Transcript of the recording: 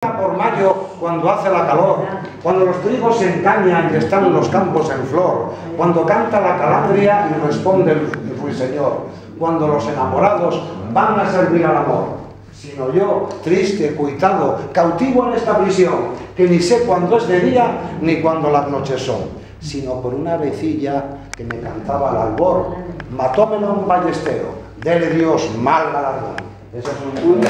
por mayo cuando hace la calor, cuando los trigos se encañan y están los campos en flor, cuando canta la calandria y responde el ruiseñor, cuando los enamorados van a servir al amor, sino yo, triste, cuitado, cautivo en esta prisión, que ni sé cuándo es de día ni cuándo las noches son, sino por una vecilla que me cantaba al albor, matómelo un ballestero, dele Dios mal galardón. Eso es un...